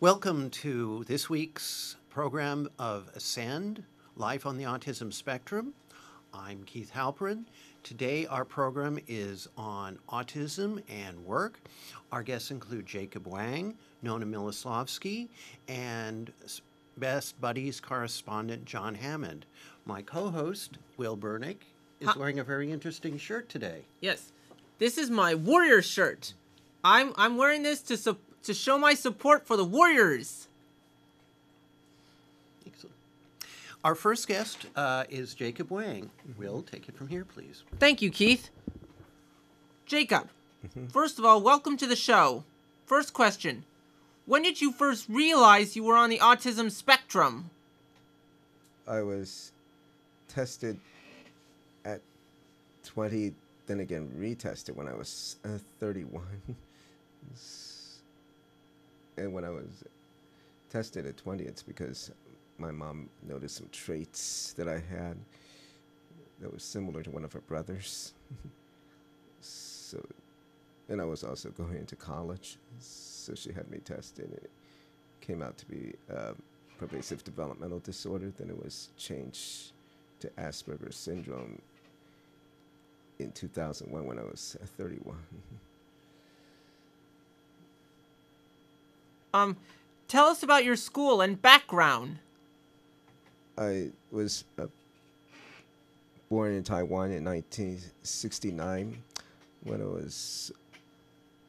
Welcome to this week's program of Aascend, Life on the Autism Spectrum. I'm Keith Halperin. Today, our program is on autism and work. Our guests include Jacob Wang, Nona Miloslavsky, and Best Buddies correspondent John Hammond. My co host, Will Bernick, is Hi- wearing a very interesting shirt today. Yes, this is my warrior shirt. I'm I'm wearing this to su- to show my support for the Warriors. Excellent. Our first guest uh, is Jacob Wang. We'll take it from here, please. Thank you, Keith. Jacob, first of all, welcome to the show. First question: When did you first realize you were on the autism spectrum? I was tested at 20, then again retested when I was uh, 31. When I was tested at 20, it's because my mom noticed some traits that I had that was similar to one of her brothers. so, and I was also going into college, so she had me tested. and It came out to be um, pervasive developmental disorder. Then it was changed to Asperger's syndrome in 2001 when I was uh, 31. Um, tell us about your school and background. I was uh, born in Taiwan in 1969. When I was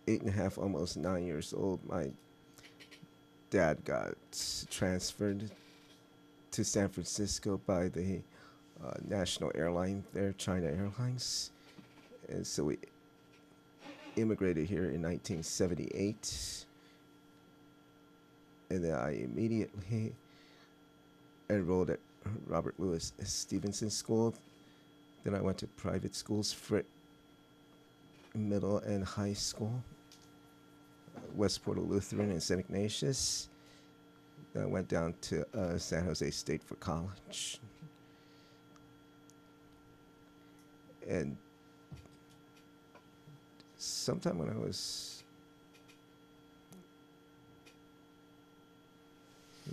eight and a half, almost nine years old, my dad got transferred to San Francisco by the uh, national airline there, China Airlines. And so we immigrated here in 1978. And then I immediately enrolled at Robert Louis Stevenson School. Then I went to private schools, Frick Middle and High School, West Portal Lutheran and St. Ignatius. Then I went down to uh, San Jose State for college. And sometime when I was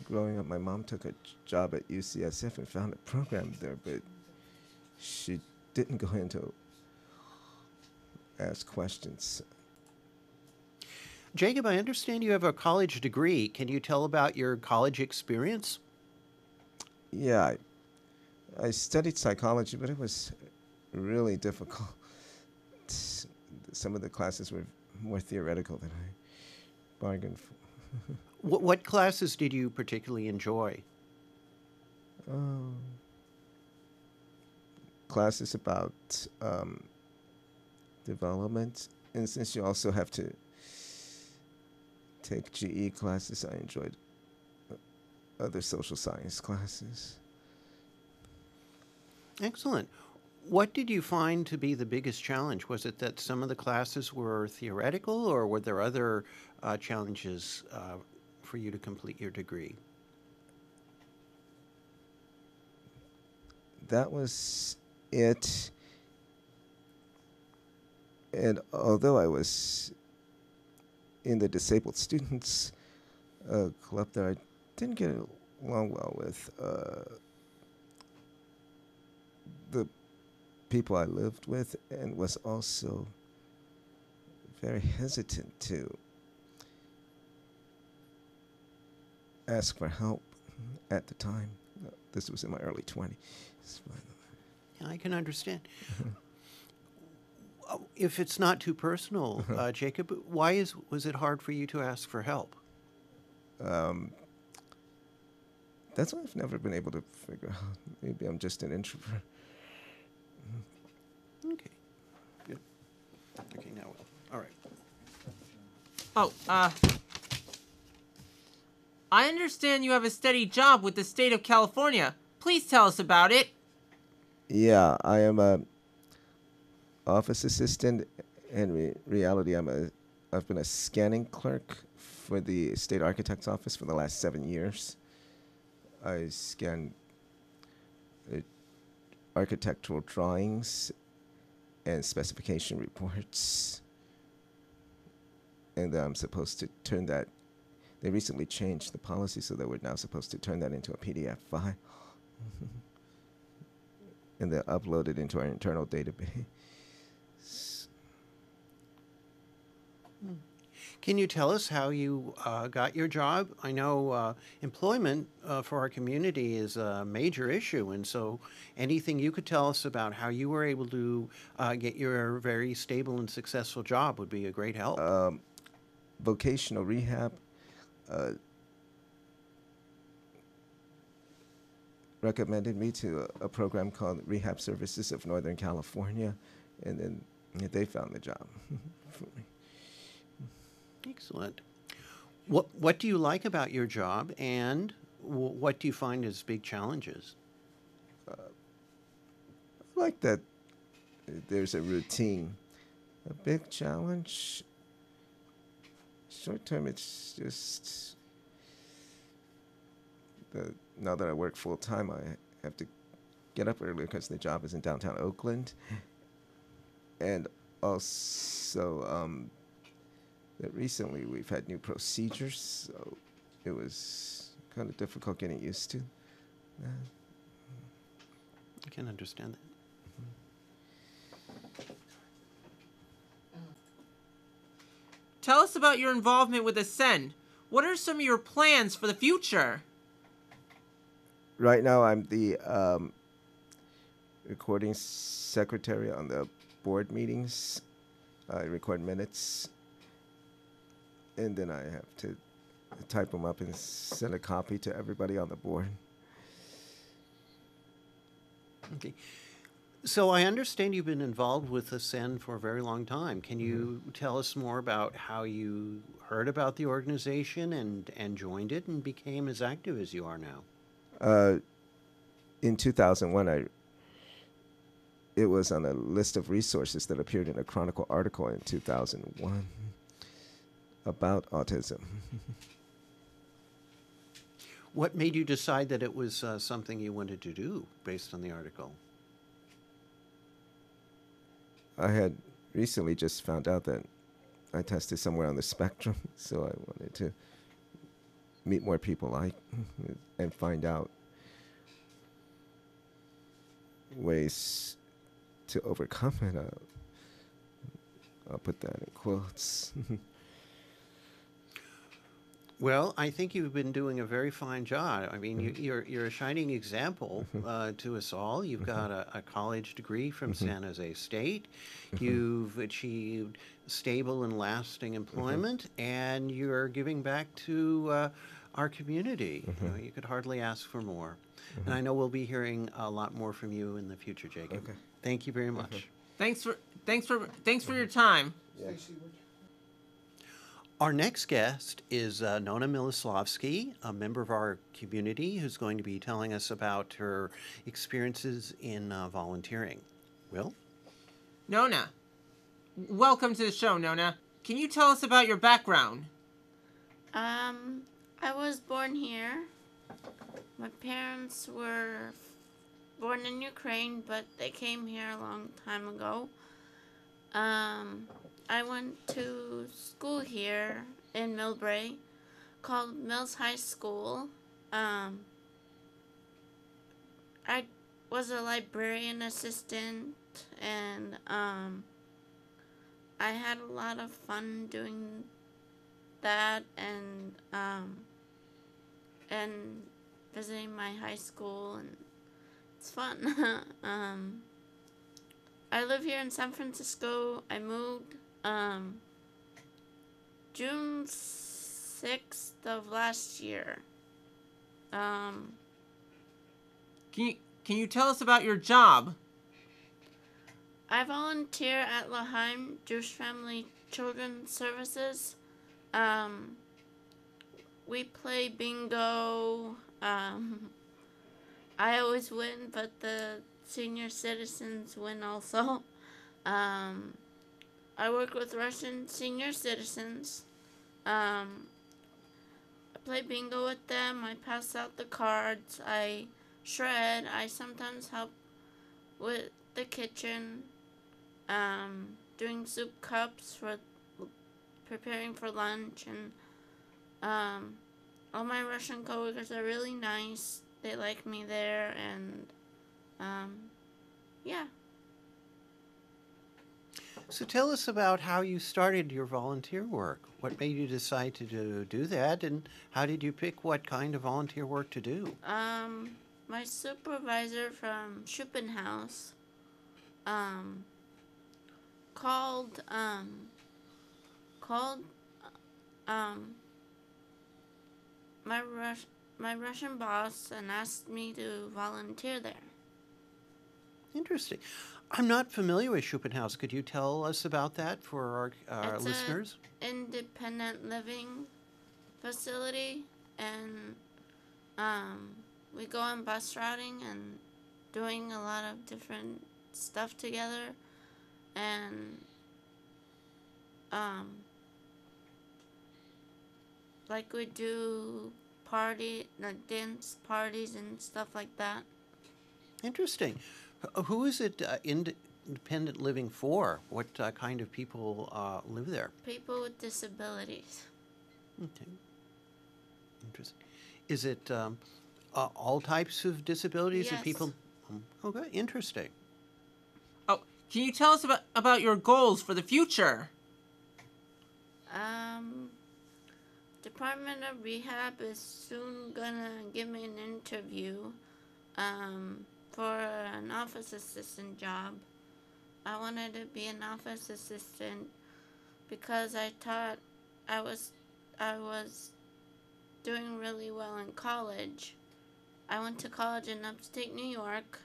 growing up, my mom took a job at UCSF and found a program there, but she didn't go into ask questions. Jacob, I understand you have a college degree. Can you tell about your college experience? Yeah, I, I studied psychology, but it was really difficult. Some of the classes were more theoretical than I bargained for. What, what classes did you particularly enjoy? Um, classes about um, development, and since you also have to take GE classes, I enjoyed uh, other social science classes. Excellent. What did you find to be the biggest challenge? Was it that some of the classes were theoretical, or were there other uh, challenges uh, for you to complete your degree? that was it. And although I was in the disabled students uh, club there, I didn't get along well with uh, the people I lived with, and was also very hesitant to ask for help at the time. This was in my early 20s. Yeah, I can understand. Uh, If it's not too personal, uh, Jacob, why is was it hard for you to ask for help? Um, that's what I've never been able to figure out. Maybe I'm just an introvert. Okay, good. Okay, now, Will. All right. Oh, uh. I understand you have a steady job with the state of California. Please tell us about it. Yeah, I am a office assistant. In re- reality, I'm a I've been a scanning clerk for the state architect's office for the last seven years. I scan uh, architectural drawings and specification reports, and I'm supposed to turn that they recently changed the policy so that we're now supposed to turn that into a PDF file. and then upload it into our internal database. Hmm. Can you tell us how you uh, got your job? I know uh, employment uh, for our community is a major issue, and so anything you could tell us about how you were able to uh, get your very stable and successful job would be a great help. Um, vocational rehab uh, recommended me to a, a program called Rehab Services of Northern California, and then they found the job for me. Excellent. What What do you like about your job, and wh- what do you find as big challenges? I like that there's a routine. A big challenge. Short term, it's just the now that I work full time, I have to get up earlier because the job is in downtown Oakland, and also um, that recently we've had new procedures, so it was kind of difficult getting used to. that. I can understand that. Tell us about your involvement with Aascend. What are some of your plans for the future? right now I'm the um, recording secretary on the board meetings. I record minutes, and then I have to type them up and send a copy to everybody on the board. Okay. So I understand you've been involved with Aascend for a very long time. Can you tell us more about how you heard about the organization and, and joined it and became as active as you are now? Uh, in 2001, I it was on a list of resources that appeared in a Chronicle article in 2001 about autism. What made you decide that it was uh, something you wanted to do based on the article? I had recently just found out that I tested somewhere on the spectrum, so I wanted to meet more people like and find out ways to overcome it. I'll, I'll put that in quotes. Well, I think you've been doing a very fine job. I mean, you, you're you're a shining example mm-hmm. uh, to us all. You've mm-hmm. got a, a college degree from mm-hmm. San Jose State. You've achieved stable and lasting employment, and you're giving back to uh, our community. You, know, you could hardly ask for more. And I know we'll be hearing a lot more from you in the future, Jacob. Okay. Thank you very much. Thanks for thanks for thanks for your time. Our next guest is uh, Nona Miloslavsky, a member of our community who's going to be telling us about her experiences in uh, volunteering. Will? Nona, welcome to the show, Nona. Can you tell us about your background? Um, I was born here. My parents were born in Ukraine, but they came here a long time ago. Um, I went to school here in Millbrae called Mills High School. Um, I was a librarian assistant and um, I had a lot of fun doing that and um, and visiting my high school and it's fun. um, I live here in San Francisco. I moved um, June sixth of last year. Um, Can you can you tell us about your job? I volunteer at Laheim Jewish Family Children's Services. Um, we play bingo. Um, I always win, but the senior citizens win also. Um, I work with Russian senior citizens. Um, I play bingo with them. I pass out the cards. I shred. I sometimes help with the kitchen, um, doing soup cups for preparing for lunch, and Um, all my Russian coworkers are really nice. They like me there, and um, yeah. So tell us about how you started your volunteer work. What made you decide to do, do that, and how did you pick what kind of volunteer work to do? Um, my supervisor from Schuppenhaus, um, called, um, called, um, my Rus- my Russian boss and asked me to volunteer there. Interesting. I'm not familiar with Schopenhaus. Could you tell us about that for our, our listeners? Independent living facility, and um, we go on bus routing and doing a lot of different stuff together, and um, like we do party, like dance parties and stuff like that. Interesting. Wh- Who is it uh, ind- independent living for? What uh, kind of people uh, live there? People with disabilities. Okay. Interesting. Is it um, uh, all types of disabilities Yes. that people? um, Okay, interesting. Oh, can you tell us about about your goals for the future? Um, Department of Rehab is soon gonna give me an interview, um, for an office assistant job. I wanted to be an office assistant because I taught, I was, I was doing really well in college. I went to college in upstate New York,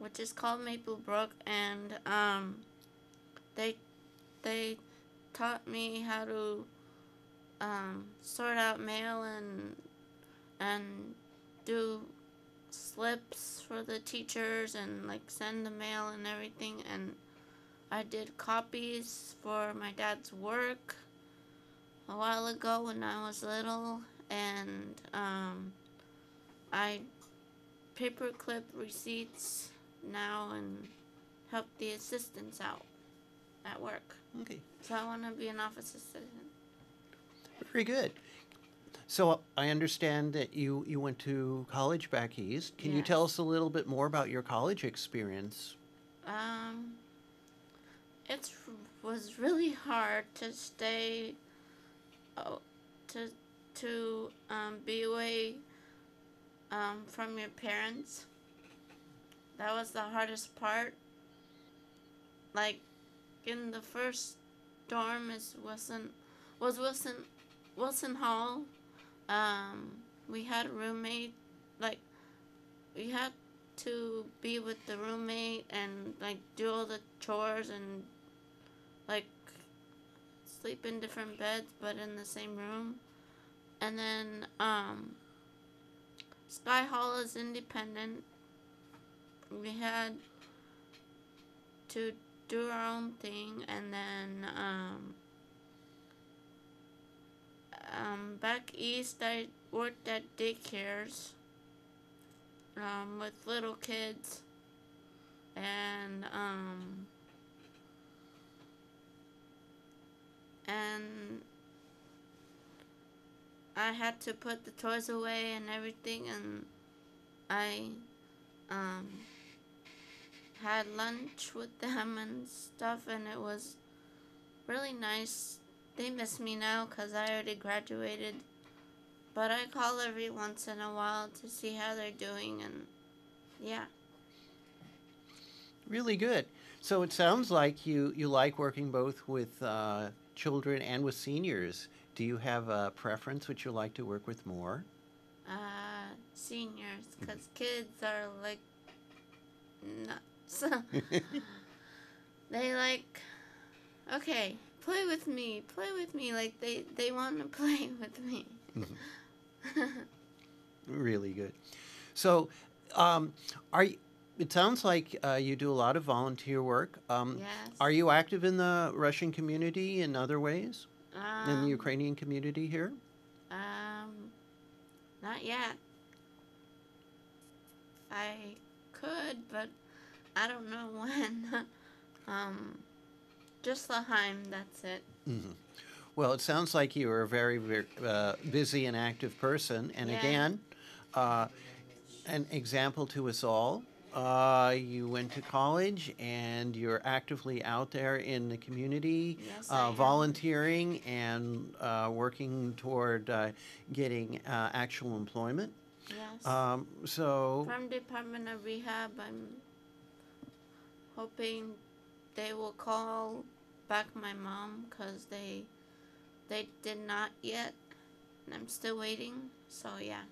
which is called Maplebrook, and um, they, they taught me how to um, sort out mail and and do slips for the teachers and like send the mail and everything and I did copies for my dad's work a while ago when I was little and um, I paperclip receipts now and help the assistants out at work. Okay, So I want to be an office assistant. very good. So I understand that you, you went to college back east. Can you tell us a little bit more about your college experience? Um, it was really hard to stay, oh, to to um, be away um, from your parents. That was the hardest part. Like, in the first dorm is Wilson, was Wilson, Wilson Hall. Um, we had a roommate, like, we had to be with the roommate and like do all the chores and like sleep in different beds but in the same room. And then um Sky Hall is independent. We had to do our own thing and then um um back east I worked at daycares um, with little kids, and um, and I had to put the toys away and everything, and I um, had lunch with them and stuff, and it was really nice. They miss me now because I already graduated. But I call every once in a while to see how they're doing, and yeah. Really good. So it sounds like you, you like working both with uh, children and with seniors. Do you have a preference which you like to work with more? Uh, seniors, because kids are like nuts. they like, okay, play with me, play with me. Like they, they want to play with me. Really good. So, um, are y- it sounds like uh, you do a lot of volunteer work. Um, yes. Are you active in the Russian community in other ways? in um, the Ukrainian community here? Um, not yet. I could, but I don't know when. um, just Laheim, that's it. Well, it sounds like you are a very, very uh, busy and active person. And Yeah. again, uh, an example to us all. Uh, you went to college and you're actively out there in the community, Yes, uh, volunteering and uh, working toward uh, getting uh, actual employment. Yes. Um, so, From Department of Rehab, I'm hoping they will call back my mom because they they did not yet, and I'm still waiting. So yeah,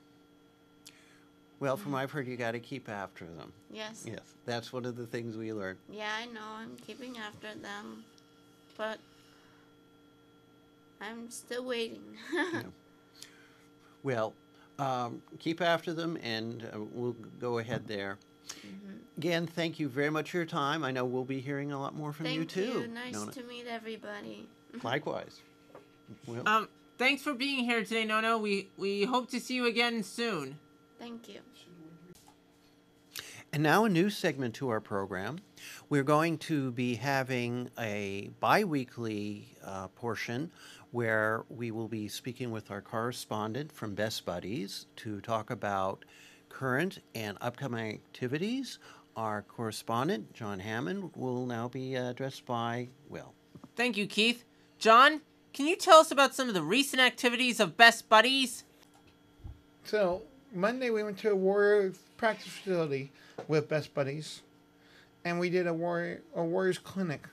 well, from what I've heard, you got to keep after them. yes, Yes, that's one of the things we learned yeah, I know I'm keeping after them, but I'm still waiting. Well, um, keep after them, and uh, we'll go ahead there. Mm-hmm. Again, thank you very much for your time. I know we'll be hearing a lot more from Thank you too. Nice Nona. to meet everybody. Likewise. Well, Um, thanks for being here today, Nono. We we hope to see you again soon. Thank you. and now a new segment to our program. We're going to be having a bi-weekly uh, portion where we will be speaking with our correspondent from Best Buddies to talk about current and upcoming activities. Our correspondent, John Hammond, will now be addressed by Will. Thank you, Keith. John, can you tell us about some of the recent activities of Best Buddies? So Monday we went to a warrior practice facility with Best Buddies, and we did a warrior a warriors clinic.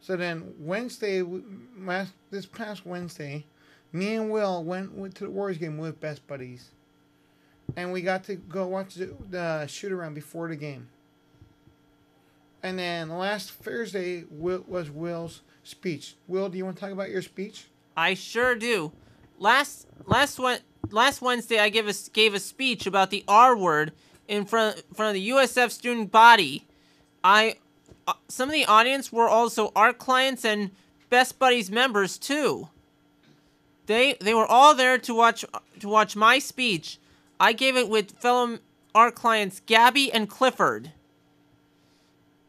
So then Wednesday, last this past Wednesday, me and Will went, went to the Warriors game with Best Buddies, and we got to go watch the, the shoot around before the game. And then last Thursday Will, was Will's speech. Will, do you want to talk about your speech? I sure do. Last last one last Wednesday, I gave a gave a speech about the R word in front front of the USF student body. I uh, some of the audience were also our clients and Best Buddies members too. They they were all there to watch to watch my speech. I gave it with fellow art clients Gabby and Clifford.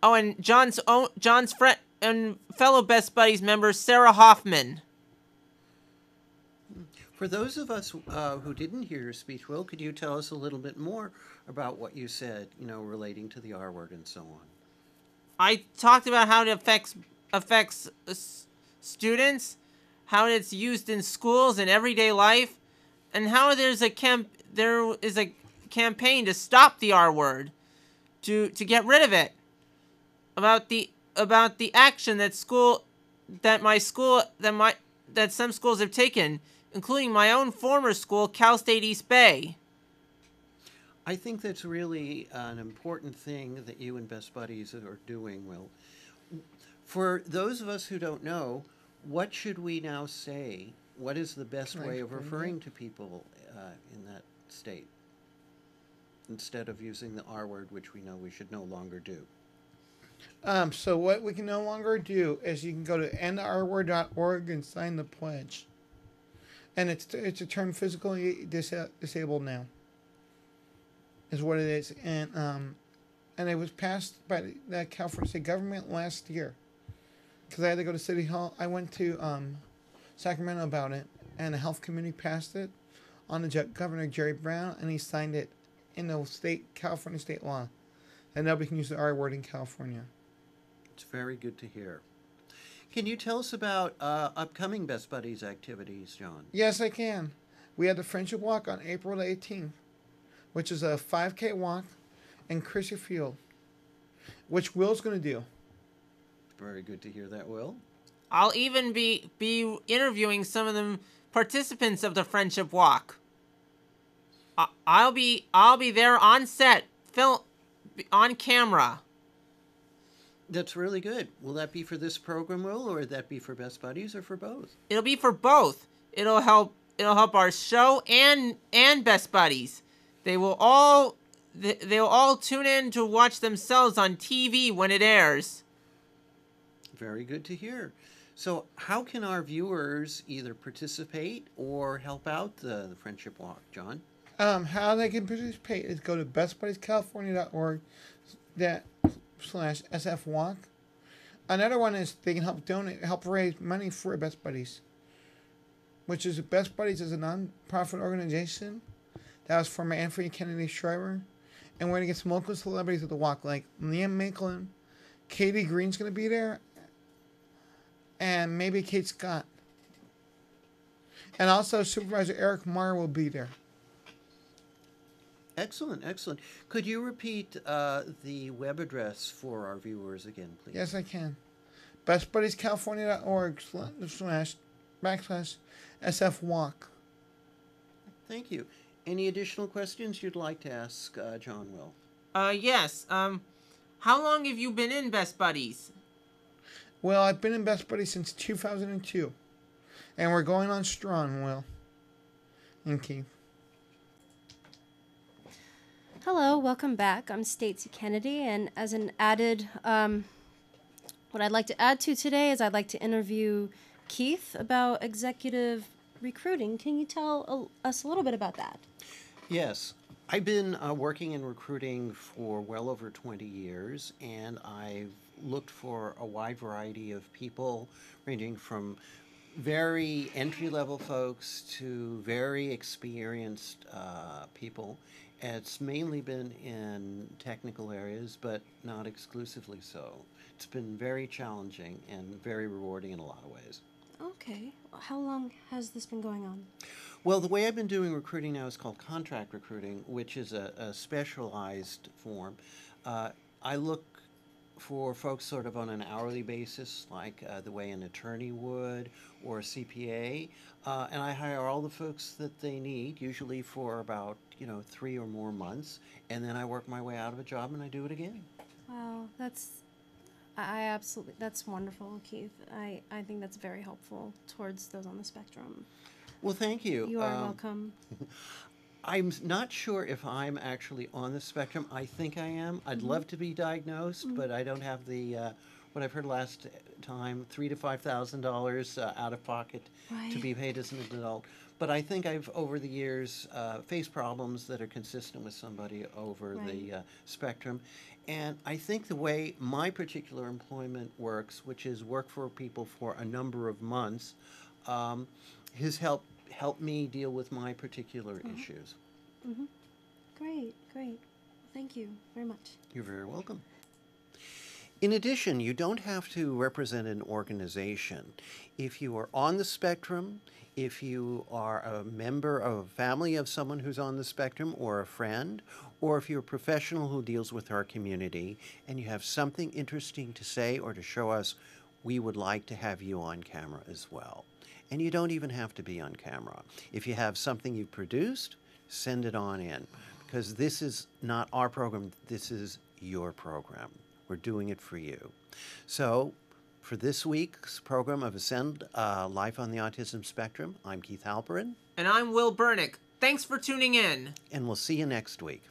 Oh, and John's own, John's friend and fellow Best Buddies member Sarah Hoffman. For those of us uh, who didn't hear your speech, Will, could you tell us a little bit more about what you said, you know, relating to the R word and so on? I talked about how it affects affects students, how it's used in schools and everyday life, and how there's a camp there is a campaign to stop the R word, to to get rid of it. About the about the action that school that my school that my that some schools have taken, including my own former school, Cal State East Bay. I think that's really an important thing that you and Best Buddies are doing, Will. For those of us who don't know, what should we now say? What is the best Can way of referring to people uh, in that state? Instead of using the R word, which we know we should no longer do. Um, so what we can no longer do is you can go to endrword.org and sign the pledge. And it's it's a term physically disa- disabled now. Is what it is, and um, and it was passed by the- the California state government last year. Because I had to go to City Hall, I went to um, Sacramento about it, and the health committee passed it on the Ju- Governor Jerry Brown, and he signed it in the state California state law, and nobody can use the R word in California. It's very good to hear. Can you tell us about uh, upcoming Best Buddies activities, John? Yes, I can. We had the Friendship Walk on April the 18th, which is a 5K walk in Crissy Field, which Will's going to do. Very good to hear that, Will. I'll even be be interviewing some of the participants of the friendship walk. I, I'll be I'll be there on set, film, on camera. That's really good. Will that be for this program, Will, or that be for Best Buddies, or for both? It'll be for both. It'll help it'll help our show and and best buddies. They will all they, they'll all tune in to watch themselves on TV when it airs. Very good to hear. So, how can our viewers either participate or help out the, the Friendship Walk, John? Um, how they can participate is go to bestbuddiescalifornia.org that slash SF walk. Another one is they can help donate, help raise money for Best Buddies, which is Best Buddies is a non-profit organization that was formed by Anthony Kennedy Shriver, and we're gonna get some local celebrities at the walk, like Liam Maitland, Katie Green's gonna be there, and maybe Kate Scott, and also Supervisor Eric Mar will be there. Excellent, excellent. Could you repeat uh, the web address for our viewers again, please? Yes, I can. BestBuddiesCalifornia.org slash backslash SF Walk. Thank you. Any additional questions you'd like to ask uh, John Will? Uh, yes. Um, how long have you been in Best Buddies? Well, I've been in Best Buddies since 2002, and we're going on strong, Will. And Keith. Hello, welcome back. I'm Stacey Kennedy, and as an added, um, what I'd like to add to today is I'd like to interview Keith about executive recruiting. Can you tell a, us a little bit about that? Yes. I've been uh, working in recruiting for well over 20 years, and I've looked for a wide variety of people, ranging from very entry level folks to very experienced uh, people. It's mainly been in technical areas, but not exclusively so. It's been very challenging and very rewarding in a lot of ways. Okay. How long has this been going on? Well, the way I've been doing recruiting now is called contract recruiting, which is a, a specialized form. Uh, I look for folks sort of on an hourly basis, like uh, the way an attorney would or a CPA, uh, and I hire all the folks that they need, usually for about you know three or more months, and then I work my way out of a job and I do it again. Wow, that's I absolutely that's wonderful, Keith. I I think that's very helpful towards those on the spectrum. Well, thank you. You are Um, welcome. I'm not sure if I'm actually on the spectrum. I think I am. I'd love to be diagnosed, but I don't have the uh, what I've heard last time three to five thousand dollars uh, out of pocket to be paid as an adult. But I think I've over the years uh, faced problems that are consistent with somebody over the uh, spectrum. And I think the way my particular employment works, which is work for people for a number of months, um, has helped helped me deal with my particular uh-huh. issues. Mm-hmm. Great, great. Thank you very much. You're very welcome. In addition, you don't have to represent an organization. If you are on the spectrum, if you are a member of a family of someone who's on the spectrum or a friend, or if you're a professional who deals with our community and you have something interesting to say or to show us, we would like to have you on camera as well. And you don't even have to be on camera. If you have something you've produced, send it on in because this is not our program, this is your program. We're doing it for you. So, for this week's program of Aascend uh, Life on the Autism Spectrum, I'm Keith Halperin, And I'm Will Bernick. Thanks for tuning in. and we'll see you next week.